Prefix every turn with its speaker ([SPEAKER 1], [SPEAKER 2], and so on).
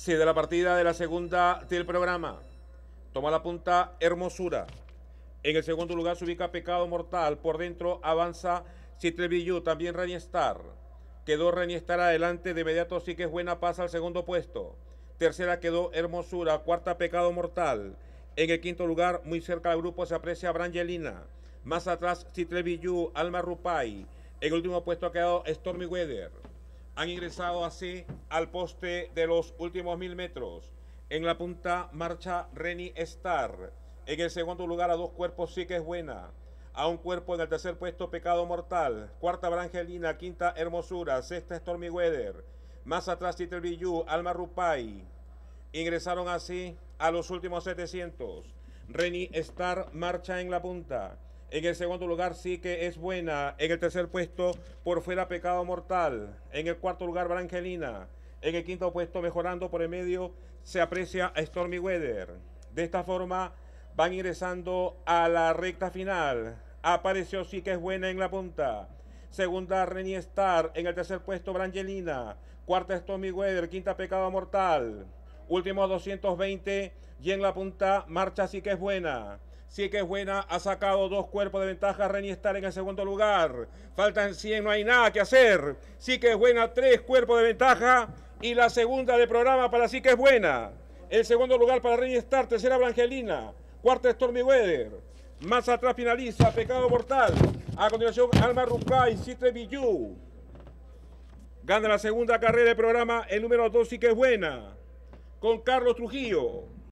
[SPEAKER 1] Se da la partida de la segunda del programa. Toma la punta Hermosura. En el segundo lugar se ubica Pecado Mortal. Por dentro avanza Citrevillu, también Reniestar. Quedó Reniestar adelante, de inmediato sí que es buena, pasa al segundo puesto. Tercera quedó Hermosura, cuarta Pecado Mortal. En el quinto lugar, muy cerca del grupo, se aprecia Brangelina. Más atrás, Citrevillu, Alma Rupay. En el último puesto ha quedado Stormy Weather. Han ingresado así al poste de los últimos mil metros. En la punta marcha Reni Star. En el segundo lugar a dos cuerpos sí que es buena. A un cuerpo en el tercer puesto Pecado Mortal. Cuarta Brangelina, quinta Hermosura, sexta Stormy Weather. Más atrás Titel Alma Rupay. Ingresaron así a los últimos 700. Reni Star marcha en la punta. En el segundo lugar sí que es buena. En el tercer puesto por fuera Pecado Mortal. En el cuarto lugar Brangelina. En el quinto puesto mejorando por el medio se aprecia a Stormy Weather. De esta forma van ingresando a la recta final. Apareció sí que es buena en la punta. Segunda Reni Star. En el tercer puesto Brangelina. Cuarta Stormy Weather. Quinta Pecado Mortal. Último 220 y en la punta marcha sí que es buena sí que es buena, ha sacado dos cuerpos de ventaja, Reni estar en el segundo lugar, faltan 100, no hay nada que hacer, sí que es buena, tres cuerpos de ventaja y la segunda de programa para sí que es buena, el segundo lugar para Reni Star, tercera Brangelina, cuarta Stormy Weather, más atrás finaliza Pecado Mortal, a continuación Alma Rucay, Citre Villú, gana la segunda carrera del programa, el número dos sí que es buena, con Carlos Trujillo.